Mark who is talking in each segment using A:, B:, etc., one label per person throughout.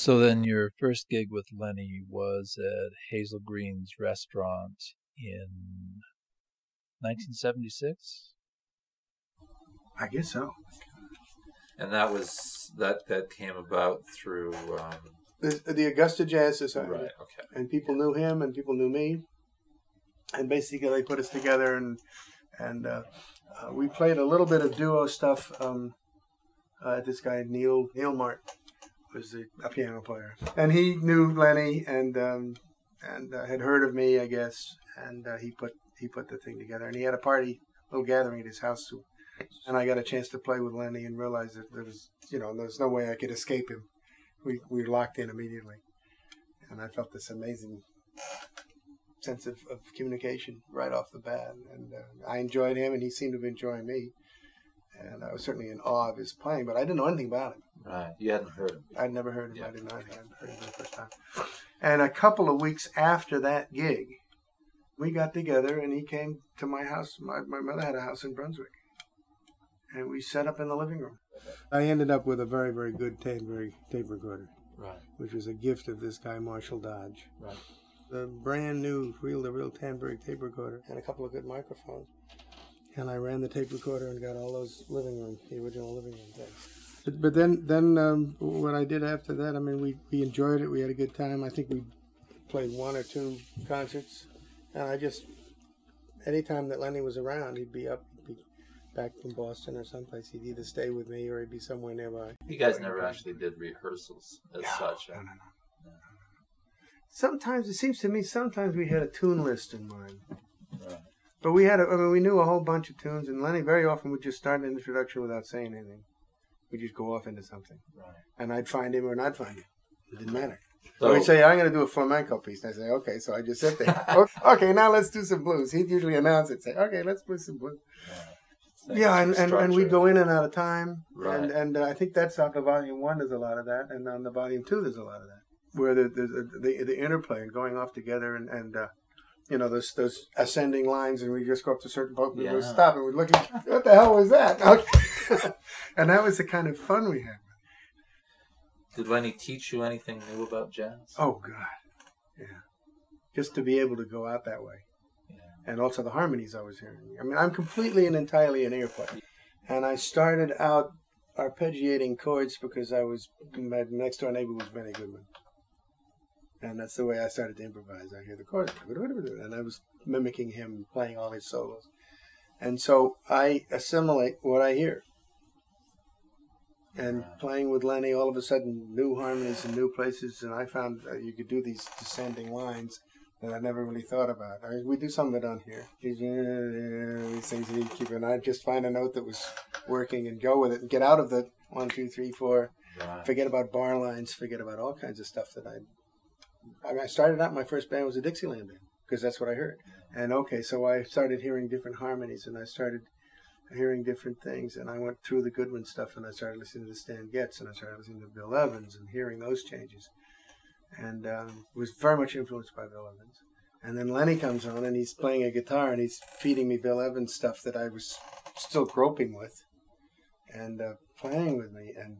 A: So then your first gig with Lenny was at Hazel Green's restaurant in 1976?
B: I guess so.
C: And that was that that came about through um,
B: The, the Augusta Jazz Society.
C: right. Okay.
B: and people knew him and people knew me and basically they put us together and and uh, uh, we played a little bit of duo stuff um, uh, this guy neil neil mart was a piano player and he knew lenny and um, and uh, had heard of me i guess and uh, he put he put the thing together and he had a party a little gathering at his house and i got a chance to play with lenny and realized that there was you know there's no way i could escape him we, we locked in immediately and I felt this amazing sense of, of communication right off the bat. And uh, I enjoyed him, and he seemed to be enjoying me. And I was certainly in awe of his playing, but I didn't know anything about him.
C: Right. You hadn't heard him.
B: I'd never heard him.
C: Yeah.
B: I did not. I hadn't heard him for the first time. And a couple of weeks after that gig, we got together, and he came to my house. My, my mother had a house in Brunswick, and we set up in the living room. I ended up with a very, very good Tandberg tape recorder
C: Right.
B: which was a gift of this guy Marshall Dodge.
C: Right.
B: The brand new reel to reel Tandberg tape recorder and a couple of good microphones. And I ran the tape recorder and got all those living room, the original living room things. But, but then, then um, what I did after that, I mean, we, we enjoyed it. We had a good time. I think we played one or two concerts, and I just anytime that Lenny was around, he'd be up, he'd be back from Boston or someplace. He'd either stay with me or he'd be somewhere nearby.
C: You guys never actually did rehearsals as such.
B: No, no, no. Sometimes it seems to me sometimes we had a tune list in mind,
C: Right.
B: But we had a, I mean we knew a whole bunch of tunes, and Lenny very often would just start an introduction without saying anything. We'd just go off into something,
C: Right.
B: and I'd find him or not find him. It didn't matter.
C: So,
B: So he'd say, "I'm going to do a flamenco piece," and I'd say, "Okay." So I just sit there. Okay, now let's do some blues. He'd usually announce it, say, "Okay, let's play some blues."
C: right.
B: Yeah, and, and, and we'd go in and out of time,
C: Right.
B: and and uh, I think that's on the volume one. There's a lot of that, and on the volume two, there's a lot of that, where the the the, the interplay and going off together, and and uh, you know those those ascending lines, and we just go up to a certain point, we would stop, and we'd look at what the hell was that? Okay. and that was the kind of fun we had.
C: Did Lenny teach you anything new about jazz?
B: Oh God, yeah, just to be able to go out that way.
C: Yeah.
B: and also the harmonies I was hearing. I mean, I'm completely and entirely an ear player. And I started out arpeggiating chords because I was my next door neighbor was Benny Goodman, and that's the way I started to improvise. I hear the chords, and I was mimicking him playing all his solos, and so I assimilate what I hear. And
C: Right.
B: playing with Lenny, all of a sudden, new harmonies and new places, and I found uh, you could do these descending lines that I never really thought about. I mean, we do some of it on here. These, uh, things you keep, and I just find a note that was working and go with it and get out of the one, two, three, four.
C: Right.
B: Forget about bar lines. Forget about all kinds of stuff that I. I mean, I started out. My first band was a Dixieland band because that's what I heard. And okay, so I started hearing different harmonies, and I started hearing different things, and I went through the Goodman stuff, and I started listening to Stan Getz, and I started listening to Bill Evans, and hearing those changes and um, was very much influenced by Bill Evans. And then Lenny comes on and he's playing a guitar and he's feeding me Bill Evans stuff that I was still groping with and uh, playing with me. And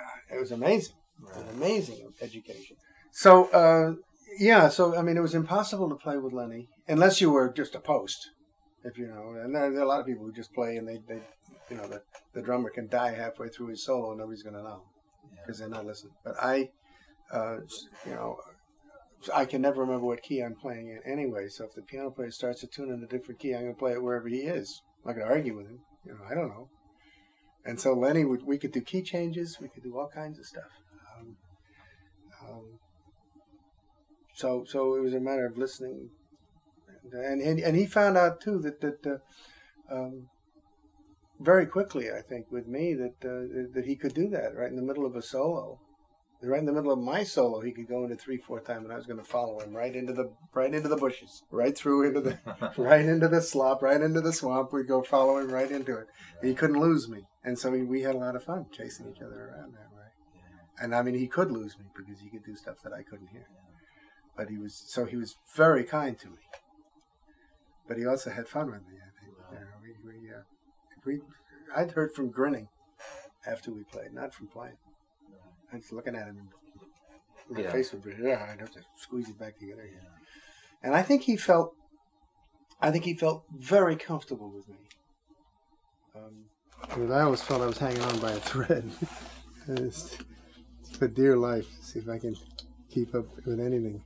B: uh, it was amazing. Was amazing education. So, uh, yeah, so I mean, it was impossible to play with Lenny unless you were just a post. If you know, and there, there are a lot of people who just play and they, they you know, the, the drummer can die halfway through his solo and nobody's going to know because they're not listening. But I, uh, you know, I can never remember what key I'm playing in anyway. So if the piano player starts a tune in a different key, I'm going to play it wherever he is. I'm not going to argue with him. You know, I don't know. And so Lenny, would, we could do key changes. We could do all kinds of stuff. Um, um, so so it was a matter of listening, and and, and he found out too that that. Uh, um, very quickly, I think, with me that uh, that he could do that right in the middle of a solo, right in the middle of my solo. He could go into three four time, and I was going to follow him right into the right into the bushes, right through into the right into the slop, right into the swamp. We'd go follow him right into it. He couldn't lose me, and so we, we had a lot of fun chasing each other around that way. And I mean, he could lose me because he could do stuff that I couldn't hear. But he was so he was very kind to me. But he also had fun with me. I think. You know, we, we, uh, we I'd heard from grinning after we played, not from playing. I'm just looking at him. My
C: Yeah.
B: face would be, yeah, I'd have to squeeze it back together here. And I think he felt, I think he felt very comfortable with me. Um, because I always felt I was hanging on by a thread. it's, for dear life, see if I can keep up with anything.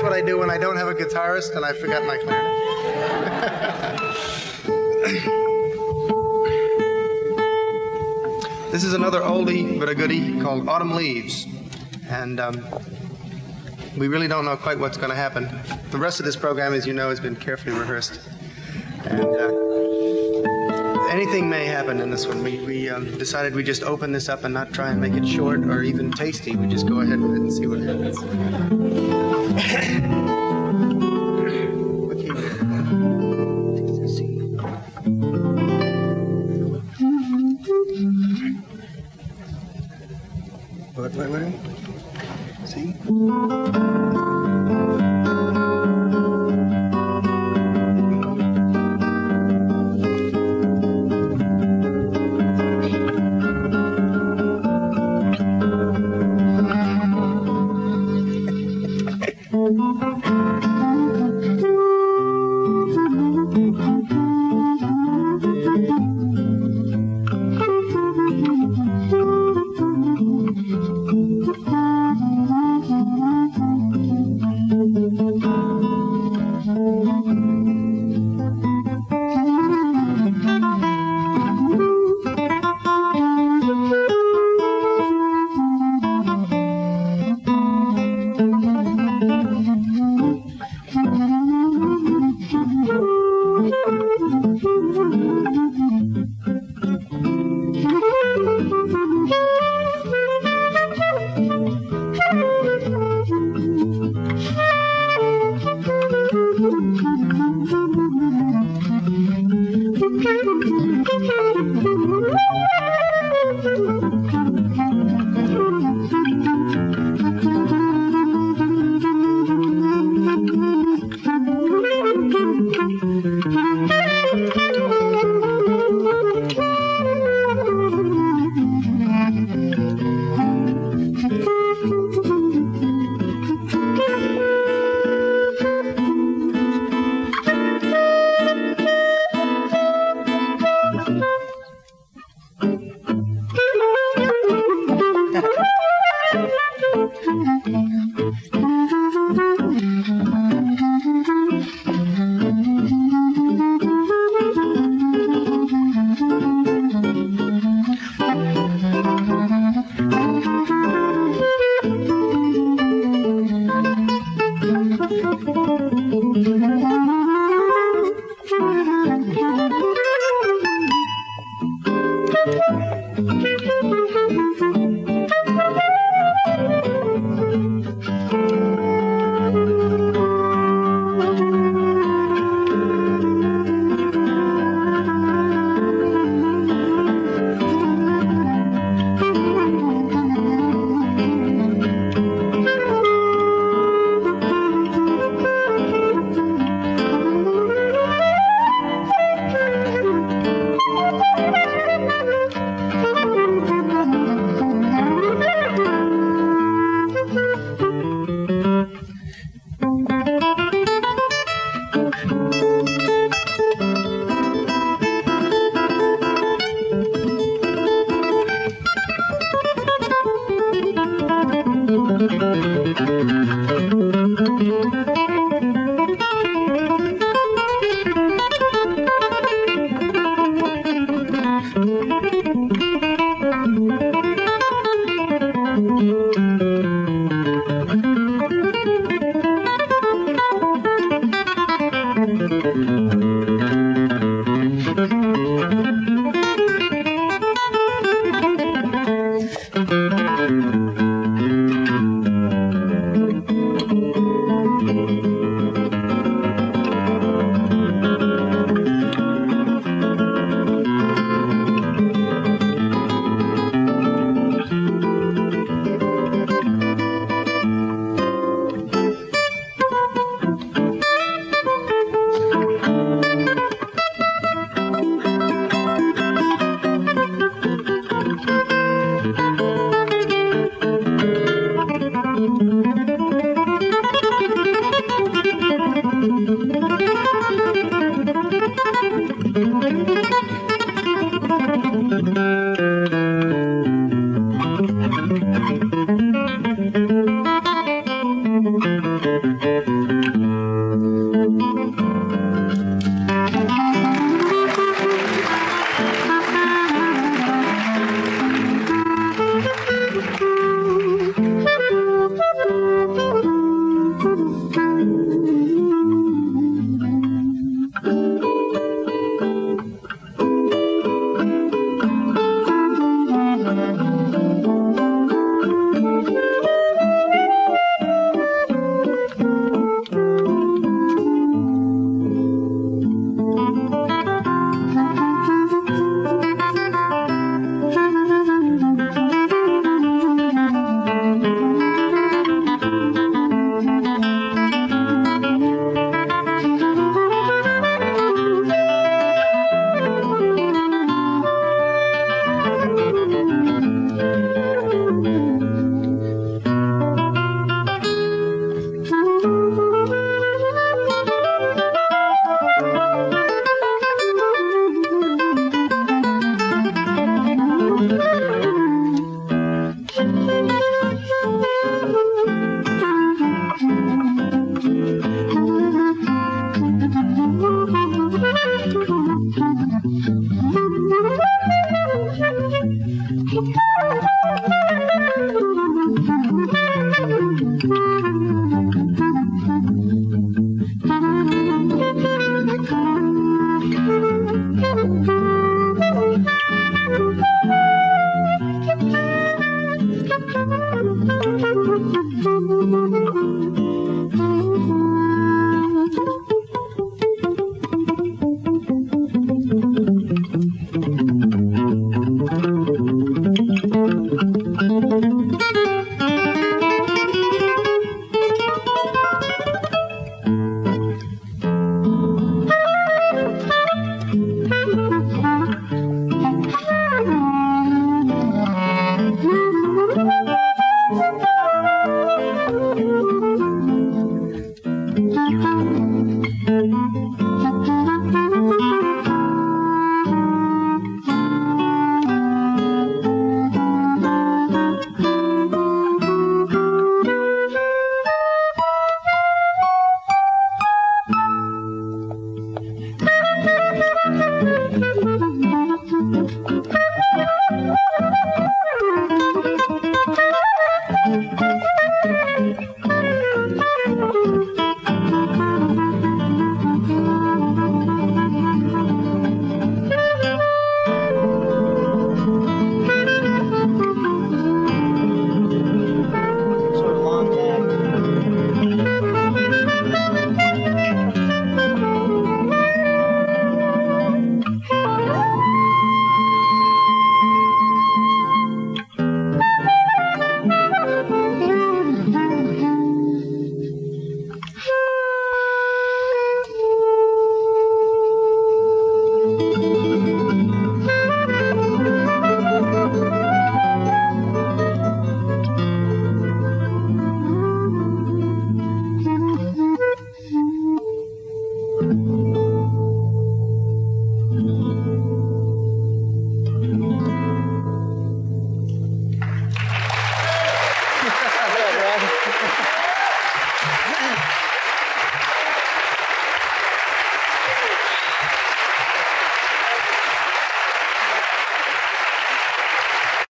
B: That's what I do when I don't have a guitarist and I forgot my clarinet. this is another oldie but a goodie called Autumn Leaves. And um, we really don't know quite what's going to happen. The rest of this program, as you know, has been carefully rehearsed. And uh, anything may happen in this one. We, we um, decided we just open this up and not try and make it short or even tasty. We just go ahead with it and see what happens. What, what, what? See?